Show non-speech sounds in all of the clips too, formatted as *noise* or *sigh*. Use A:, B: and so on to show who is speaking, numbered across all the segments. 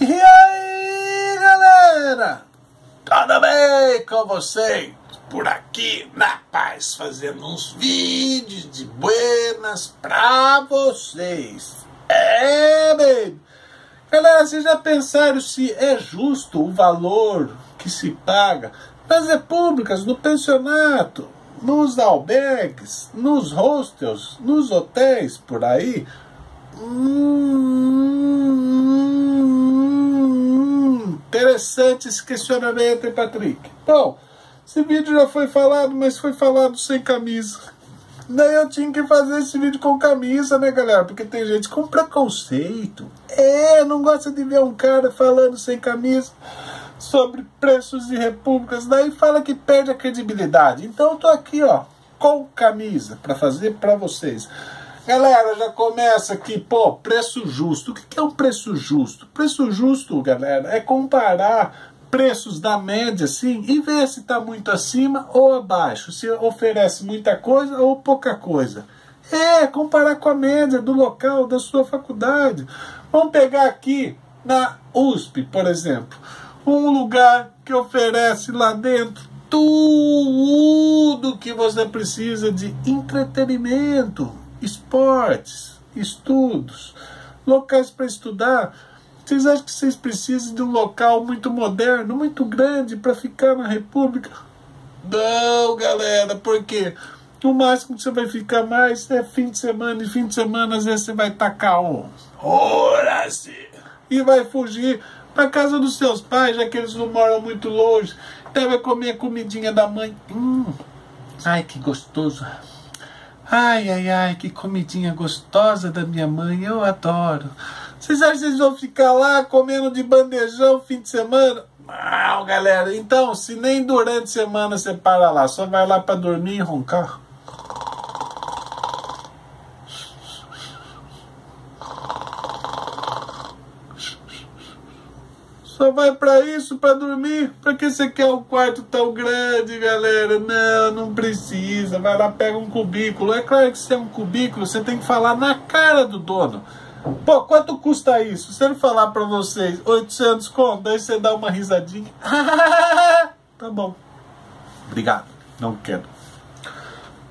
A: E aí, galera? Tudo bem com vocês? Por aqui, na paz, fazendo uns vídeos de buenas pra vocês. É, baby! Galera, vocês já pensaram se é justo o valor que se paga nas repúblicas, no pensionato, nos albergues, nos hostels, nos hotéis, por aí? Hum, interessante esse questionamento, hein, Patrick? Bom, esse vídeo já foi falado, mas foi falado sem camisa. Daí eu tinha que fazer esse vídeo com camisa, né, galera? Porque tem gente com preconceito. É, não gosta de ver um cara falando sem camisa sobre preços de repúblicas. Daí fala que perde a credibilidade. Então eu tô aqui, ó, com camisa para fazer para vocês. Galera, já começa aqui, pô, preço justo. O que é um preço justo? Preço justo, galera, é comparar preços da média, assim, e ver se está muito acima ou abaixo, se oferece muita coisa ou pouca coisa. É, comparar com a média do local, da sua faculdade. Vamos pegar aqui na USP, por exemplo, um lugar que oferece lá dentro tudo que você precisa de entretenimento, esportes, estudos, locais para estudar vocês acham que vocês precisam de um local muito moderno, muito grande para ficar na República? Não, galera, porque o máximo que você vai ficar mais é fim de semana, e fim de semana às vezes você vai tacar um horas e vai fugir para casa dos seus pais, já que eles não moram muito longe. Então vai comer a comidinha da mãe. Hum, ai, que gostoso. Ai, ai, ai, que comidinha gostosa da minha mãe, eu adoro. Vocês acham que vocês vão ficar lá comendo de bandejão fim de semana? Não, galera. Então, se nem durante a semana você para lá, só vai lá para dormir e roncar. Só vai para isso, para dormir? Para que você quer um quarto tão grande, galera? Não, não precisa. Vai lá, pega um cubículo. É claro que se é um cubículo, você tem que falar na cara do dono. Pô, quanto custa isso? Se ele falar para vocês 800 conto, aí você dá uma risadinha. *laughs* tá bom. Obrigado. Não quero.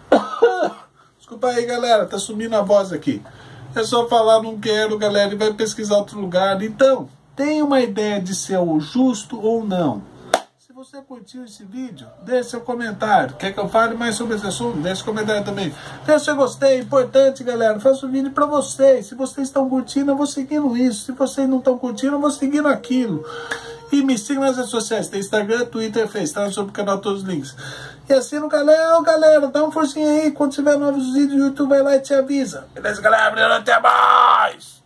A: *coughs* Desculpa aí, galera. Tá sumindo a voz aqui. É só falar não quero, galera, e vai pesquisar outro lugar. Então, tem uma ideia de ser o justo ou não? Se você curtiu esse vídeo, deixe seu comentário. Quer que eu fale mais sobre esse assunto? Deixe comentário também. Deixe seu gostei, importante, galera. Faço um vídeo para vocês. Se vocês estão curtindo, eu vou seguindo isso. Se vocês não estão curtindo, eu vou seguindo aquilo. E me sigam nas redes sociais. Tem Instagram, Twitter, Facebook. Tá sobre o canal todos os links. E assim no canal, galera. Dá uma forcinha aí. Quando tiver novos vídeos, o YouTube vai lá e te avisa. Beleza, galera? Até mais!